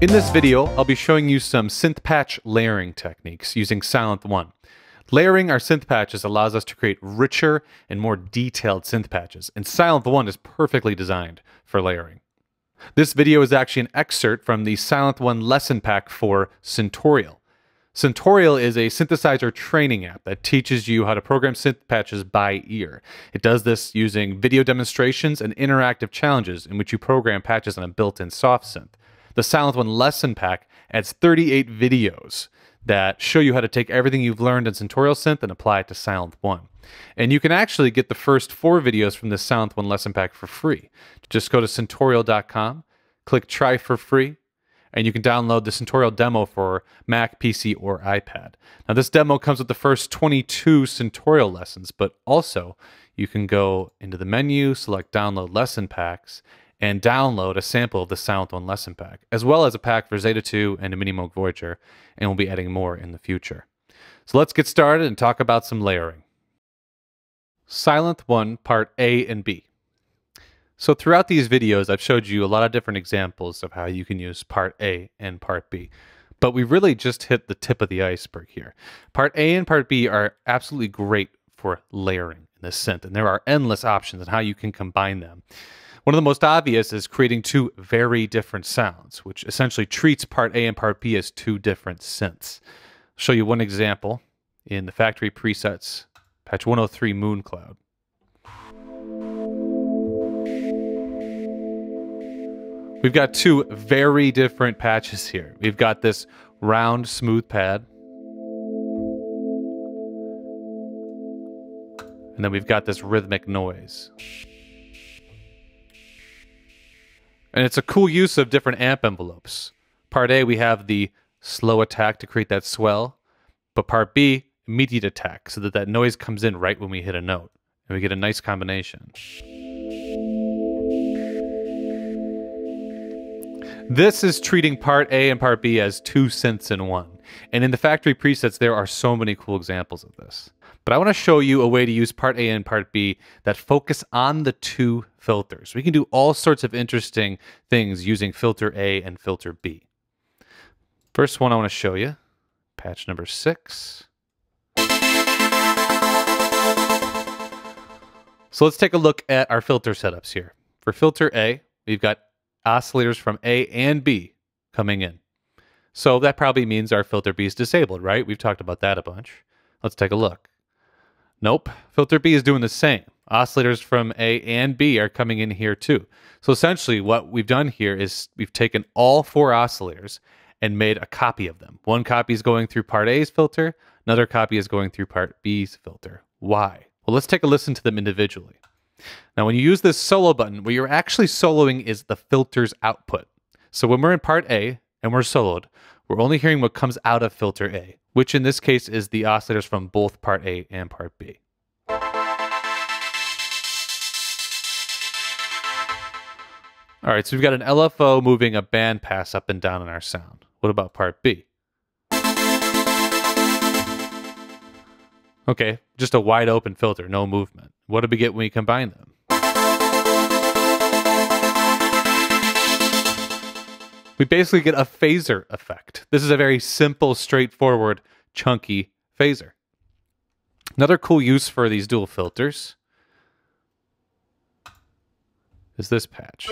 In this video, I'll be showing you some synth patch layering techniques using Sylenth One. Layering our synth patches allows us to create richer and more detailed synth patches, and Sylenth One is perfectly designed for layering. This video is actually an excerpt from the Sylenth One lesson pack for Syntorial. Syntorial is a synthesizer training app that teaches you how to program synth patches by ear. It does this using video demonstrations and interactive challenges in which you program patches on a built-in soft synth. The Sylenth One lesson pack adds 38 videos that show you how to take everything you've learned in Syntorial Synth and apply it to Sylenth One. And you can actually get the first four videos from the Sylenth One lesson pack for free. Just go to syntorial.com, click try for free, and you can download the Syntorial demo for Mac, PC, or iPad. Now, this demo comes with the first 22 Syntorial lessons, but also you can go into the menu, select download lesson packs, and download a sample of the Sylenth One lesson pack, as well as a pack for Zebra 2 and a Mini Moog Voyager, and we'll be adding more in the future. So let's get started and talk about some layering. Sylenth One Part A and B. So throughout these videos, I've showed you a lot of different examples of how you can use Part A and Part B. But we really just hit the tip of the iceberg here. Part A and Part B are absolutely great for layering in this synth, and there are endless options on how you can combine them. One of the most obvious is creating two very different sounds, which essentially treats part A and part B as two different synths. I'll show you one example in the factory presets, patch 103 Mooncloud. We've got two very different patches here. We've got this round smooth pad. And then we've got this rhythmic noise. And it's a cool use of different amp envelopes. Part A, we have the slow attack to create that swell, but part B, immediate attack, so that that noise comes in right when we hit a note, and we get a nice combination. This is treating part A and part B as two synths in one. And in the factory presets, there are so many cool examples of this. But I want to show you a way to use part A and part B that focus on the two filters. We can do all sorts of interesting things using filter A and filter B. First one I want to show you, patch number six. So let's take a look at our filter setups here. For filter A, we've got oscillators from A and B coming in. So that probably means our filter B is disabled, right? We've talked about that a bunch. Let's take a look. Nope, filter B is doing the same. Oscillators from A and B are coming in here too. So essentially what we've done here is we've taken all four oscillators and made a copy of them. One copy is going through part A's filter, another copy is going through part B's filter. Why? Well, let's take a listen to them individually. Now, when you use this solo button, what you're actually soloing is the filter's output. So when we're in part A and we're soloed, we're only hearing what comes out of filter A, which in this case is the oscillators from both part A and part B. All right, so we've got an LFO moving a bandpass up and down in our sound. What about part B? Okay, just a wide open filter, no movement. What do we get when we combine them? We basically get a phaser effect. This is a very simple, straightforward, chunky phaser. Another cool use for these dual filters is this patch.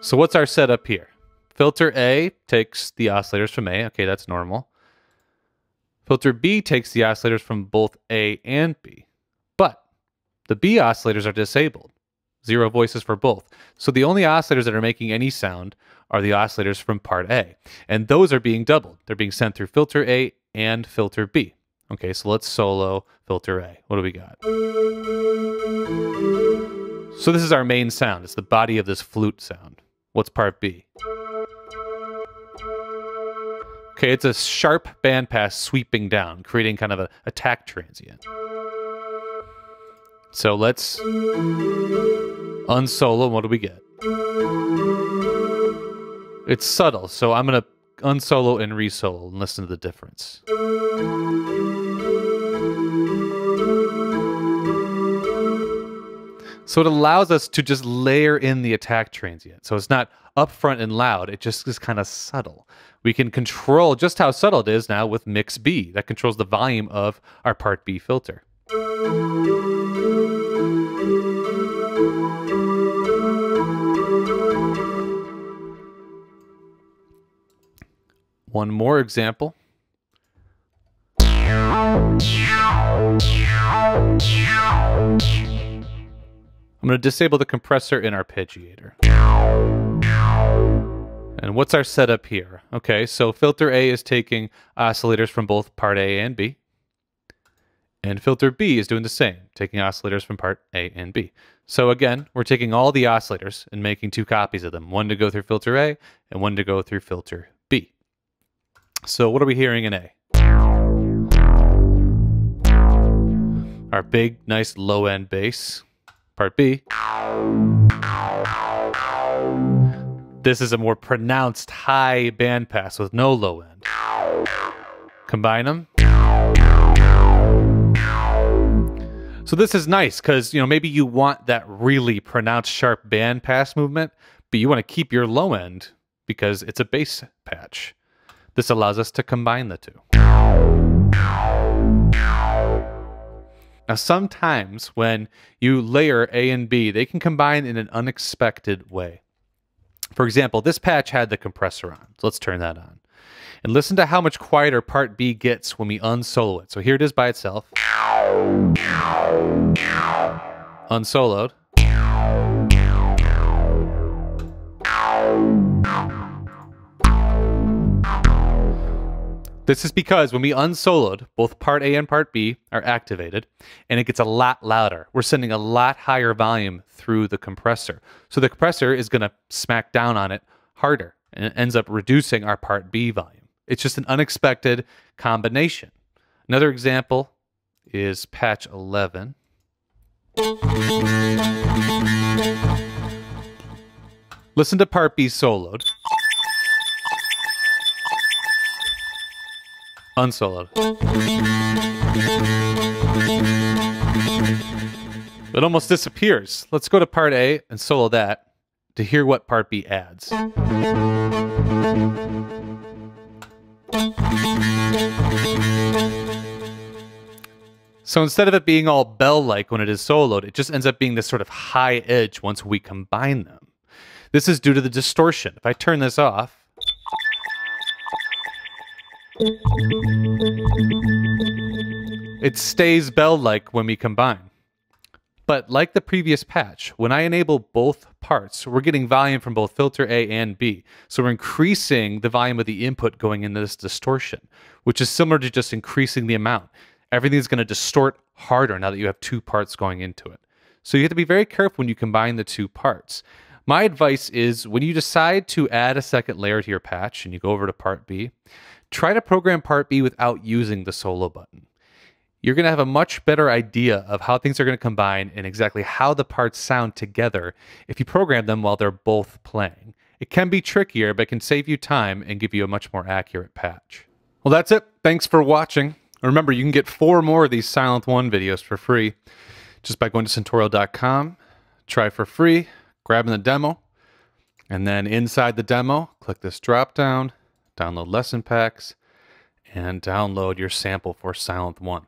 So what's our setup here? Filter A takes the oscillators from A. Okay, that's normal. Filter B takes the oscillators from both A and B. But the B oscillators are disabled. Zero voices for both. So the only oscillators that are making any sound are the oscillators from part A. And those are being doubled. They're being sent through filter A and filter B. Okay, so let's solo filter A. What do we got? So this is our main sound. It's the body of this flute sound. What's part B? Okay, it's a sharp bandpass sweeping down, creating kind of an attack transient. So let's unsolo. What do we get? It's subtle, so I'm to unsolo and resolo and listen to the difference. So it allows us to just layer in the attack transient. So it's not upfront and loud, it just is kind of subtle. We can control just how subtle it is now with Mix B. That controls the volume of our Part B filter. One more example. I'm going to disable the compressor in arpeggiator. And what's our setup here? Okay, so filter A is taking oscillators from both part A and B. And filter B is doing the same, taking oscillators from part A and B. So again, we're taking all the oscillators and making two copies of them, one to go through filter A and one to go through filter B. So what are we hearing in A? Our big, nice low end bass. Part B. This is a more pronounced high bandpass with no low end. Combine them. So this is nice because you know maybe you want that really pronounced sharp bandpass movement, but you want to keep your low end because it's a bass patch. This allows us to combine the two. Now, sometimes when you layer A and B, they can combine in an unexpected way. For example, this patch had the compressor on. So let's turn that on. And listen to how much quieter part B gets when we unsolo it. So here it is by itself. Unsoloed. This is because when we unsoloed, both part A and part B are activated, and it gets a lot louder. We're sending a lot higher volume through the compressor. So the compressor is going to smack down on it harder, and it ends up reducing our part B volume. It's just an unexpected combination. Another example is patch 11. Listen to part B soloed. Unsoloed. It almost disappears. Let's go to part A and solo that to hear what part B adds. So instead of it being all bell-like when it is soloed, it just ends up being this sort of high edge once we combine them. This is due to the distortion. If I turn this off, it stays bell-like when we combine. But like the previous patch, when I enable both parts, we're getting volume from both filter A and B. So we're increasing the volume of the input going into this distortion, which is similar to just increasing the amount. Everything's going to distort harder now that you have two parts going into it. So you have to be very careful when you combine the two parts. My advice is when you decide to add a second layer to your patch and you go over to part B, try to program part B without using the solo button. You're going to have a much better idea of how things are going to combine and exactly how the parts sound together if you program them while they're both playing. It can be trickier, but can save you time and give you a much more accurate patch. Well, that's it. Thanks for watching. Remember, you can get four more of these Sylenth One videos for free just by going to syntorial.com, try for free, grabbing the demo, and then inside the demo, click this drop down, download lesson packs, and download your sample for Sylenth One.